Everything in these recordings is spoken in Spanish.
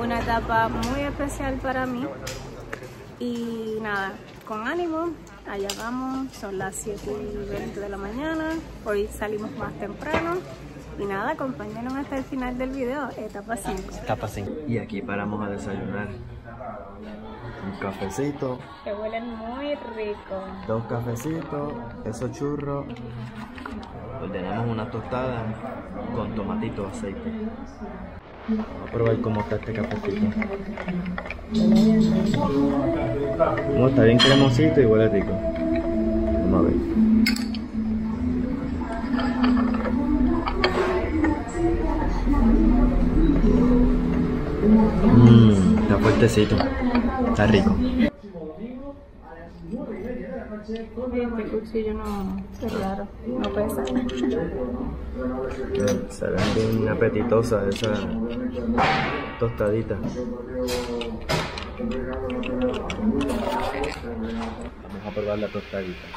una etapa muy especial para mí. Y nada, con ánimo, allá vamos, son las 7 y 20 de la mañana, hoy salimos más temprano. Y nada, acompáñenos hasta el final del video, etapa 5. Etapa 5. Y aquí paramos a desayunar. Un cafecito, Que huelen muy rico. dos cafecitos, esos churros. Ordenamos una tostada con tomatito aceite. A probar cómo está este cafecito. No, está bien cremosito y huele rico. Vamos a ver. Mmm, está fuertecito. Está rico. Este cuchillo no, es raro, no pesa. Se ven bien apetitosas esas tostaditas. Vamos a probar la tostadita.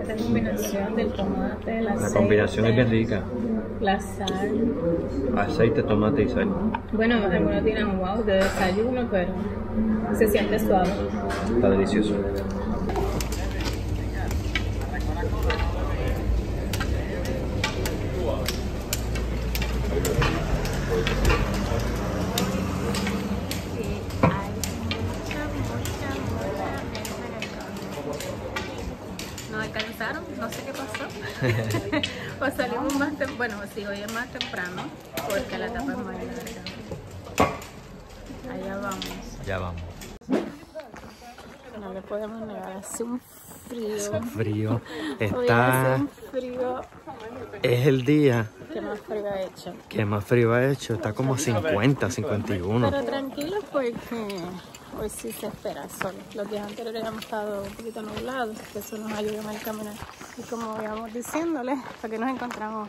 Esta combinación del tomate, la La combinación es bien rica. La sal. Aceite, tomate y sal. Bueno, algunos dirán wow de desayuno, pero se siente suave. Está delicioso. Nos alcanzaron, no sé qué pasó. o salimos más temprano. Bueno, sí, hoy es más temprano porque la etapa es más larga. Allá vamos. Ya vamos. No le podemos negar, hace un frío. Frío. Hoy hace Está. un frío. Es el día que más frío ha hecho? que más frío ha hecho. Está como 50, 51. Pero tranquilo porque hoy sí se espera sol. Los días anteriores habíamos estado un poquito nublados, que eso nos ayuda el caminar. Y como íbamos diciéndoles, porque nos encontramos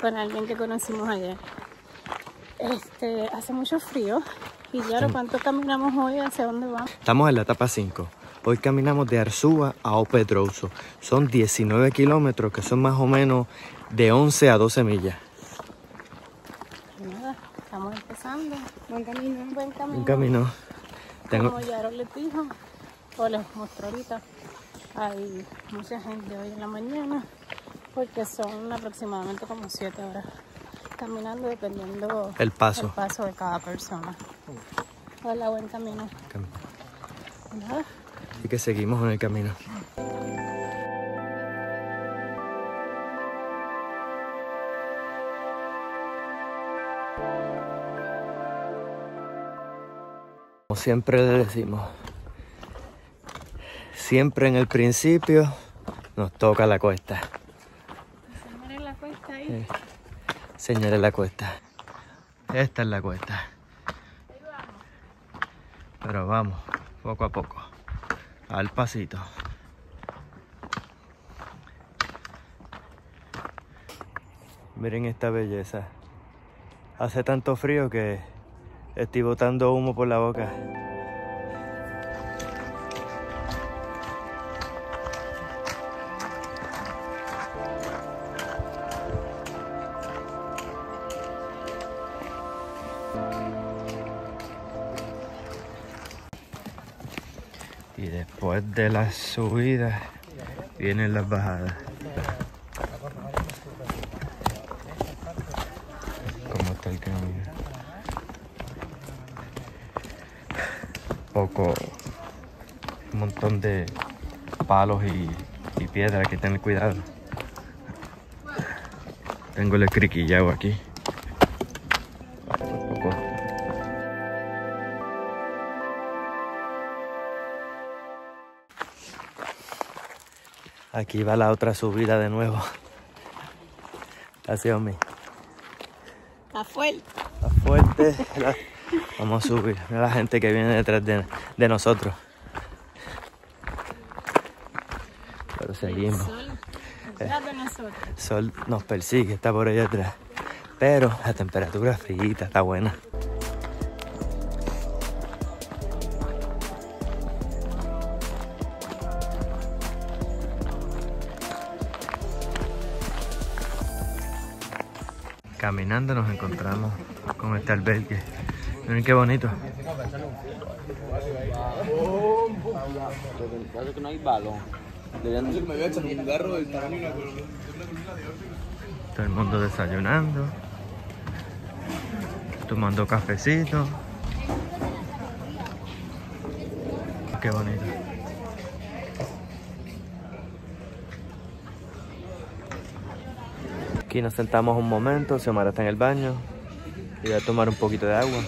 con alguien que conocimos ayer. Este, hace mucho frío. Y claro, ¿cuánto caminamos hoy? ¿Hacia dónde vamos? Estamos en la etapa 5. Hoy caminamos de Arzúa a Opedrouso. Son 19 kilómetros, que son más o menos de 11 a 12 millas. Y nada, estamos empezando. Buen camino. Buen camino. Un camino. Tengo, Como Yaro les dijo, o les mostró ahorita, hay mucha gente hoy en la mañana porque son aproximadamente como 7 horas caminando dependiendo El paso. el paso de cada persona. Hola, buen camino. Así que seguimos en el camino. Como siempre le decimos, siempre en el principio nos toca la cuesta. miren la cuesta ahí. Señale la cuesta. Esta es la cuesta. Pero vamos, poco a poco. Al pasito. Miren esta belleza. Hace tanto frío que estoy botando humo por la boca. Después de las subidas vienen las bajadas. ¿Cómo está el camino? Poco, un montón de palos y, y piedras, hay que tener cuidado. Tengo el criquillado aquí. Aquí va la otra subida de nuevo. Gracias, Omi. Está fuerte. Está fuerte. Vamos a subir. Mira la gente que viene detrás de, de nosotros. Pero seguimos. Sol, de nosotros. El sol nos persigue, está por allá atrás. Pero la temperatura es fría, está buena. Caminando nos encontramos con este albergue. Miren qué bonito. Todo el mundo desayunando. Tomando cafecito. Qué bonito. Aquí nos sentamos un momento, Xiomara está en el baño. Y voy a tomar un poquito de agua.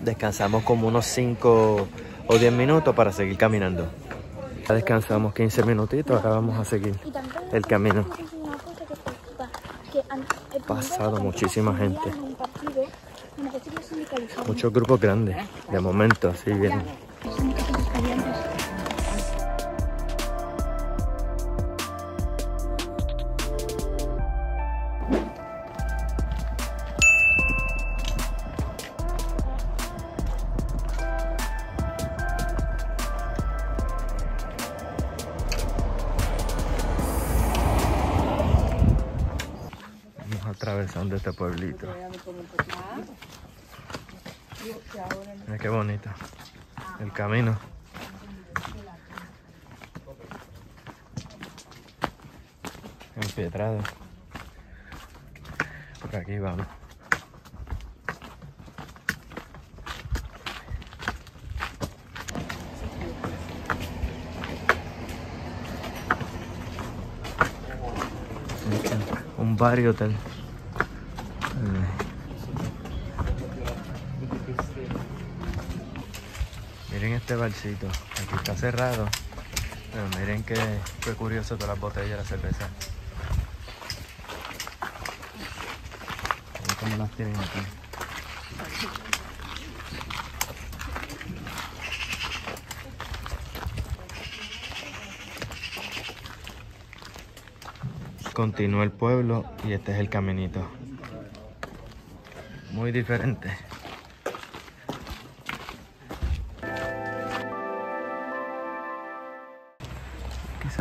Descansamos como unos 5 o 10 minutos para seguir caminando. Ya descansamos 15 minutitos, ahora vamos a seguir el camino. Pasado muchísima gente. Muchos grupos grandes, de momento, así bien. Vamos atravesando este pueblito. Mira qué bonito. El camino. Empiedrado. Por aquí vamos. Un bar y hotel. Este barcito, aquí está cerrado. Pero miren qué, qué curioso todas las botellas de la cerveza. Cómo las tienen aquí. Continúa el pueblo y este es el caminito. Muy diferente.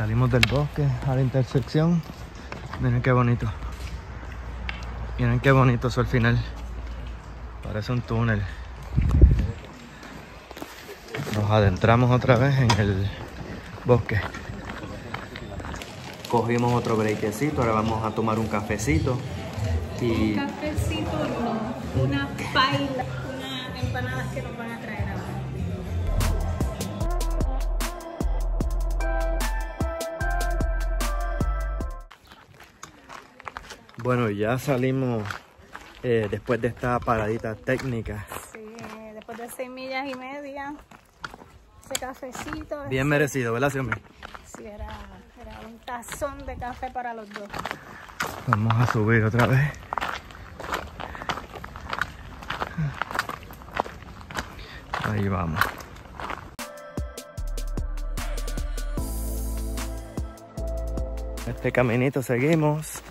Salimos del bosque a la intersección. Miren qué bonito. Miren qué bonito eso al final. Parece un túnel. Nos adentramos otra vez en el bosque. Cogimos otro breakecito, ahora vamos a tomar un cafecito. Y cafecito no, una paila, bueno, ya salimos eh, después de esta paradita técnica. Sí, después de seis millas y media, ese cafecito. Bien merecido, ¿verdad, señor? Sí, era, era un tazón de café para los dos. Vamos a subir otra vez. Ahí vamos. Este caminito seguimos.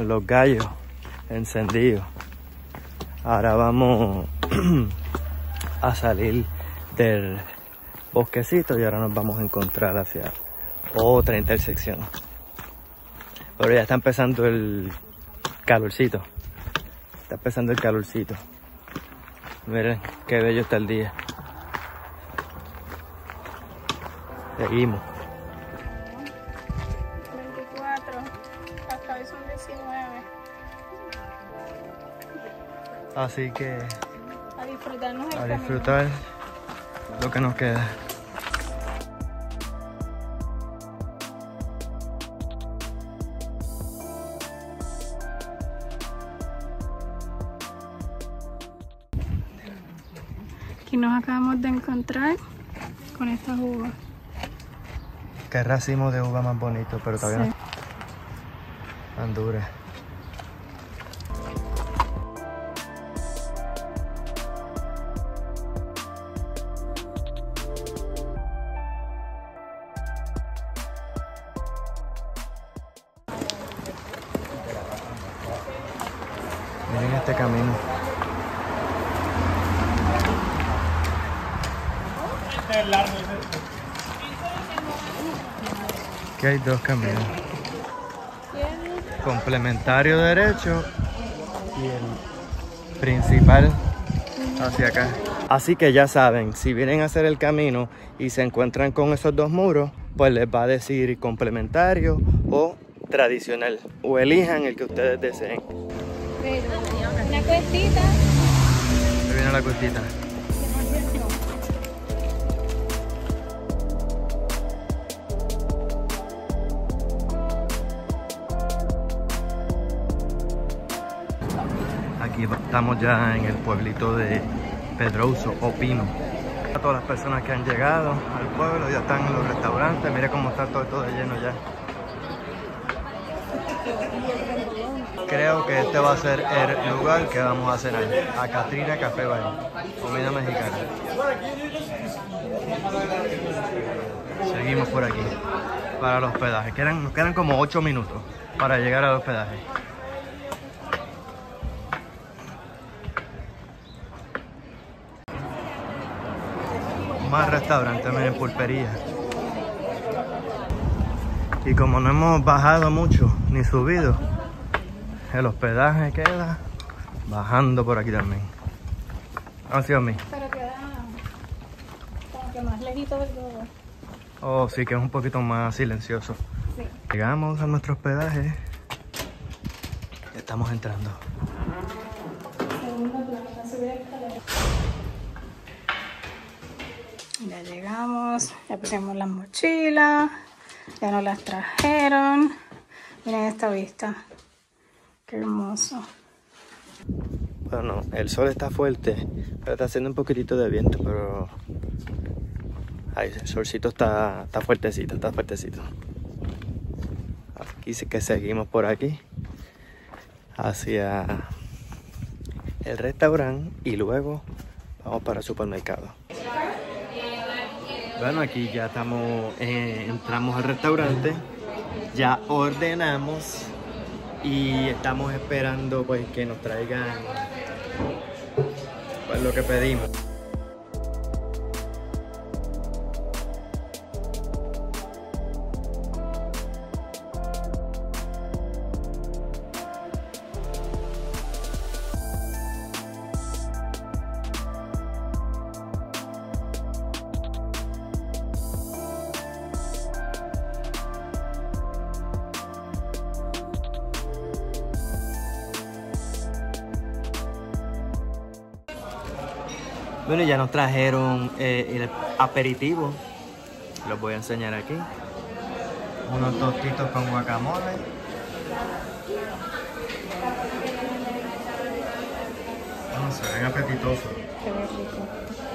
Los gallos encendidos. Ahora vamos a salir del bosquecito y ahora nos vamos a encontrar hacia otra intersección. Pero ya está empezando el calorcito. Está empezando el calorcito. Miren qué bello está el día. Seguimos. Así que A disfrutarnos el a camino. disfrutar lo que nos queda. Aquí nos acabamos de encontrar con estas uvas. Qué racimo de uva más bonito, pero todavía Sí. no tan dura. Miren este camino. Aquí hay dos caminos. Complementario derecho y el principal hacia acá. Así que ya saben, si vienen a hacer el camino y se encuentran con esos dos muros, pues les va a decir complementario o tradicional. O elijan el que ustedes deseen. Una cuestita. Ahí viene la costita. Aquí estamos ya en el pueblito de Pedroso o Pino. A todas las personas que han llegado al pueblo ya están en los restaurantes. Mire cómo está todo, todo lleno ya. Creo que este va a ser el lugar que vamos a cenar. A Catrina Café Bar. Comida mexicana. Seguimos por aquí. Para el hospedaje. Quedan, nos quedan como 8 minutos para llegar al hospedaje. Más restaurantes, miren, pulpería. Y como no hemos bajado mucho ni subido, el hospedaje queda bajando por aquí también. Así a mí. Pero queda como que más lejito del todo. Oh, sí, que es un poquito más silencioso. Sí. Llegamos a nuestro hospedaje. Estamos entrando. Ya llegamos, ya pusimos las mochilas, ya nos las trajeron. Miren esta vista, qué hermoso. Bueno, el sol está fuerte, pero está haciendo un poquitito de viento, pero... Ay, el solcito está, está fuertecito, está fuertecito. Aquí sí que seguimos por aquí. Hacia el restaurante y luego vamos para el supermercado. Bueno, aquí ya estamos, eh, entramos al restaurante, ya ordenamos y estamos esperando pues que nos traigan pues, lo que pedimos. Bueno, ya nos trajeron eh, el aperitivo. Los voy a enseñar aquí. Unos tostitos con guacamole. No se ven apetitosos.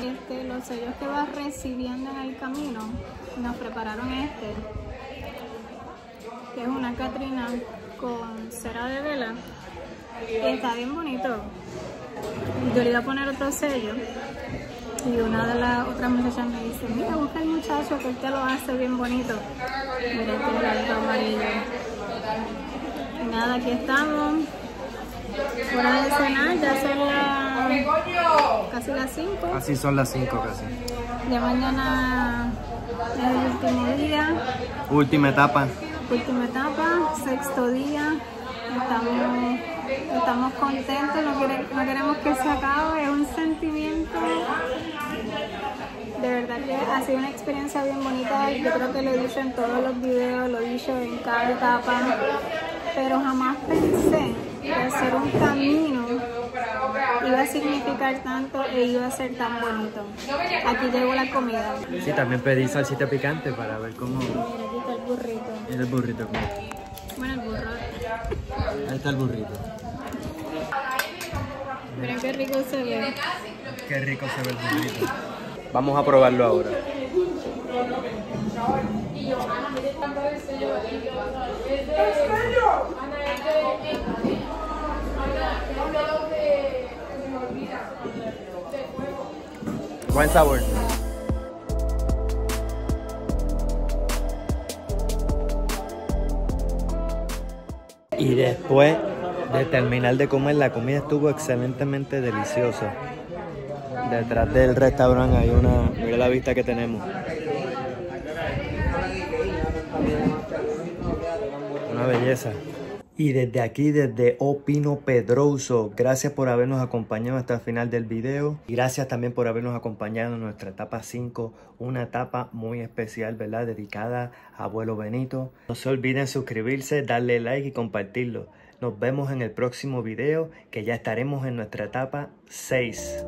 Este, los sellos que vas recibiendo en el camino, nos prepararon este, que es una Catrina con cera de vela. Y está bien bonito. Yo le iba a poner otro sello. Y una de las otras muchachas me dice, mira, busca el muchacho que él te lo hace bien bonito. Mira este blanco amarillo. Y nada, aquí estamos. Hora de cenar, ya son las casi las 5. Así son las 5 casi. Ya mañana es el último día, Última etapa. última etapa, sexto día. Estamos, estamos contentos, no, quere- no queremos que se acabe, es un sentimiento. De verdad que ha sido una experiencia bien bonita. Yo creo que lo he dicho en todos los videos, lo he dicho en cada etapa. Pero jamás pensé que hacer un camino iba a significar tanto e iba a ser tan bonito. Aquí llegó la comida. Sí, también pedí salsita picante para ver cómo Mira, aquí está el burrito. es el burrito. Bueno, el burro. Ahí está el burrito. Miren qué rico se ve. Qué rico se ve el burrito. Vamos a probarlo ahora. Buen sabor. Y después de terminar de comer, la comida estuvo excelentemente deliciosa. Detrás del restaurante hay una. Mira la vista que tenemos. Una belleza. Y desde aquí, desde Opino Pedroso, gracias por habernos acompañado hasta el final del video. Y gracias también por habernos acompañado en nuestra etapa 5, una etapa muy especial, ¿verdad? Dedicada a Abuelo Benito. No se olviden suscribirse, darle like y compartirlo. Nos vemos en el próximo video, que ya estaremos en nuestra etapa 6.